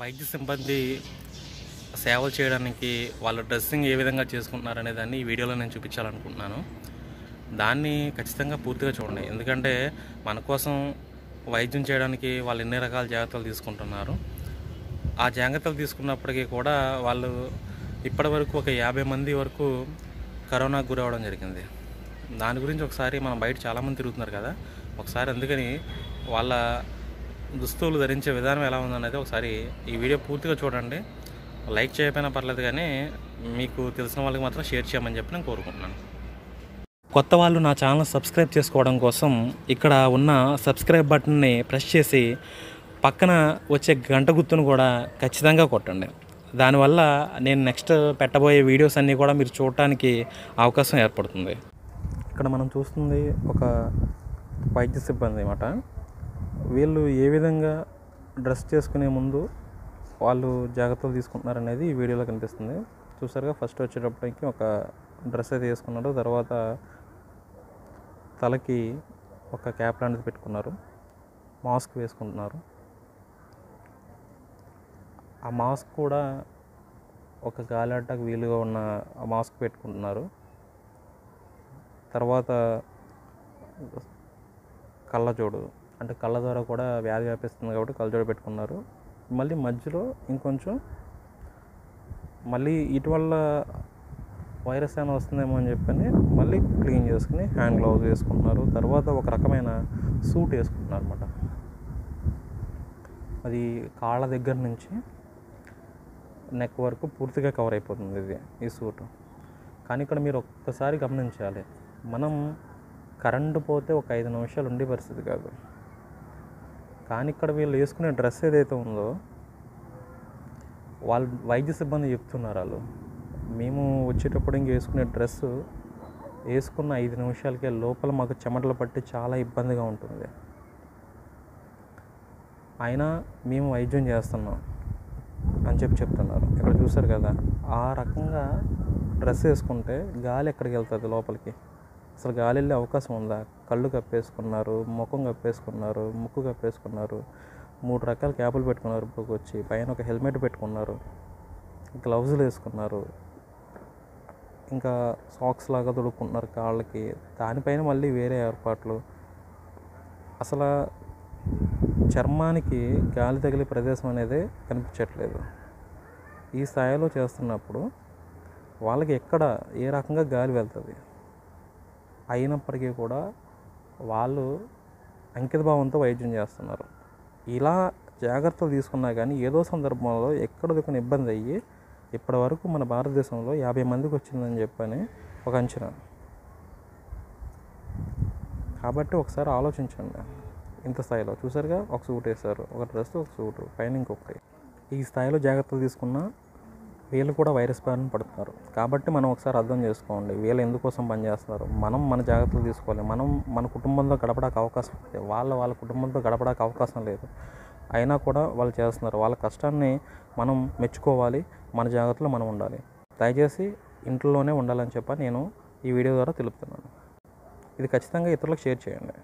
వైద్య సిబ్బంది సేవలు చేయడానికి వాళ్ళ డ్రెస్సింగ్ ఏ విధంగా చేసుకుంటున్నారనే దాన్ని ఈ వీడియోలో నేను చూపించాలనుకుంటున్నాను. దాన్ని ఖచ్చితంగా పూర్తిగా చూడండి. ఎందుకంటే మన కోసం వైద్యం చేయడానికి వాళ్ళు ఎన్ని రకాల జాగ్రత్తలు తీసుకుంటున్నారు. ఆ జాగ్రత్తలు తీసుకున్నప్పటికీ కూడా వాళ్ళు ఇప్పటి వరకు ఒక యాభై మంది వరకు కరోనాకు గురవడం జరిగింది. దాని గురించి ఒకసారి మనం బయట చాలామంది తిరుగుతున్నారు కదా. ఒకసారి అందుకని వాళ్ళ దుస్తువులు ధరించే విధానం ఎలా ఉందనేది ఒకసారి ఈ వీడియో పూర్తిగా చూడండి. లైక్ చేయకపోయినా పర్లేదు కానీ మీకు తెలిసిన వాళ్ళకి మాత్రం షేర్ చేయమని చెప్పి నేను కోరుకుంటున్నాను. కొత్త వాళ్ళు నా ఛానల్ సబ్స్క్రైబ్ చేసుకోవడం కోసం ఇక్కడ ఉన్న సబ్స్క్రైబ్ బటన్ని ప్రెస్ చేసి పక్కన వచ్చే గంట గుర్తును కూడా ఖచ్చితంగా కొట్టండి. దానివల్ల నేను నెక్స్ట్ పెట్టబోయే వీడియోస్ అన్నీ కూడా మీరు చూడటానికి అవకాశం ఏర్పడుతుంది. ఇక్కడ మనం చూస్తుంది ఒక వైద్య సిబ్బంది అన్నమాట. వీళ్ళు ఏ విధంగా డ్రెస్ చేసుకునే ముందు వాళ్ళు జాగ్రత్తలు తీసుకుంటున్నారు అనేది ఈ వీడియోలో కనిపిస్తుంది. చూసారుగా ఫస్ట్ వచ్చేటప్పటికి ఒక డ్రెస్ అయితే వేసుకున్నారు. తర్వాత తలకి ఒక క్యాప్ లాంటిది పెట్టుకున్నారు. మాస్క్ వేసుకుంటున్నారు. ఆ మాస్క్ కూడా ఒక గాలాటకు వీలుగా ఉన్న ఆ మాస్క్ పెట్టుకుంటున్నారు. తర్వాత కళ్ళజోడు అంటే కళ్ళ ద్వారా కూడా వ్యాధి వ్యాపిస్తుంది కాబట్టి కళ్ళజోడు పెట్టుకున్నారు. మళ్ళీ మధ్యలో ఇంకొంచెం మళ్ళీ ఇటువల్ల వైరస్ ఏమైనా వస్తుందేమో అని చెప్పని మళ్ళీ క్లీన్ చేసుకుని హ్యాండ్ గ్లౌజ్ వేసుకుంటున్నారు. తర్వాత ఒక రకమైన సూట్ వేసుకుంటున్నారు అనమాట అది కాళ్ళ దగ్గర నుంచి నెక్ వరకు పూర్తిగా కవర్ అయిపోతుంది ఇది ఈ సూట్. కానీ ఇక్కడ మీరు ఒక్కసారి గమనించాలి మనం కరెంటు పోతే ఒక ఐదు నిమిషాలు ఉండే పరిస్థితి కాదు. కానీ ఇక్కడ వీళ్ళు వేసుకునే డ్రెస్ ఏదైతే ఉందో వాళ్ళు వైద్య సిబ్బంది చెప్తున్నారు వాళ్ళు. మేము వచ్చేటప్పుడు ఇంక వేసుకునే డ్రెస్ వేసుకున్న ఐదు నిమిషాలకే లోపల మాకు చెమటలు పట్టి చాలా ఇబ్బందిగా ఉంటుంది. అయినా మేము వైద్యం చేస్తున్నాం అని చెప్పి చెప్తున్నారు. ఇక్కడ చూసారు కదా ఆ రకంగా డ్రెస్ వేసుకుంటే గాలి ఎక్కడికి వెళ్తుంది లోపలికి? అసలు గాలి వెళ్ళే అవకాశం ఉందా? కళ్ళు కప్పేసుకున్నారు ముఖం కప్పేసుకున్నారు ముక్కు కప్పేసుకున్నారు. మూడు రకాల క్యాపులు పెట్టుకున్నారు ఇప్పుడు వచ్చి. పైన ఒక హెల్మెట్ పెట్టుకున్నారు. గ్లౌజులు వేసుకున్నారు. ఇంకా సాక్స్ లాగా తొడుక్కుంటున్నారు కాళ్ళకి. దానిపైన మళ్ళీ వేరే ఏర్పాట్లు. అసలు చర్మానికి గాలి తగిలే ప్రదేశం అనేది కనిపించట్లేదు. ఈ స్థాయిలో చేస్తున్నప్పుడు వాళ్ళకి ఎక్కడ ఏ రకంగా గాలి వెళ్తుంది? అయినప్పటికీ కూడా వాళ్ళు అంకిత భావంతో వైద్యం చేస్తున్నారు. ఇలా జాగ్రత్తలు తీసుకున్నా కానీ ఏదో సందర్భంలో ఎక్కడ దిక్కున ఇబ్బంది అయ్యి ఇప్పటి వరకు మన భారతదేశంలో యాభై మందికి వచ్చిందని చెప్పని ఒక అంచనా. కాబట్టి ఒకసారి ఆలోచించండి. ఇంత స్థాయిలో చూసారుగా? ఒక సూట్ వేశారు. ఒక డ్రెస్ ఒక సూటు పైన ఇంకొకటి. ఈ స్థాయిలో జాగ్రత్తలు తీసుకున్నా వీళ్ళు కూడా వైరస్ బారిన పడుతున్నారు. కాబట్టి మనం ఒకసారి అర్థం చేసుకోండి వీళ్ళు ఎందుకోసం పనిచేస్తున్నారు మనం మన జాగ్రత్తలు తీసుకోవాలి. మనం మన కుటుంబంతో గడపడానికి అవకాశం ఉంది. వాళ్ళ వాళ్ళ కుటుంబంతో గడపడానికి అవకాశం లేదు. అయినా కూడా వాళ్ళు చేస్తున్నారు. వాళ్ళ కష్టాన్ని మనం మెచ్చుకోవాలి. మన జాగ్రత్తలో మనం ఉండాలి. దయచేసి ఇంట్లోనే ఉండాలని చెప్పి నేను ఈ వీడియో ద్వారా తెలుపుతున్నాను. ఇది ఖచ్చితంగా ఇతరులకు షేర్ చేయండి.